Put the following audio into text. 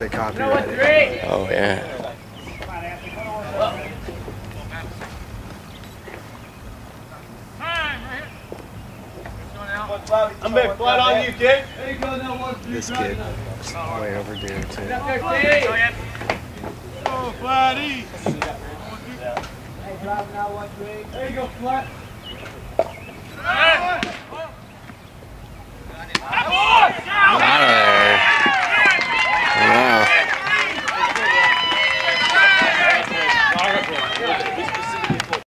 They copyright it. Oh yeah. I'm back flat on you, kid. This kid, is way overdue too. Oh, flatty. Hey, driving out one three. There you go, flat.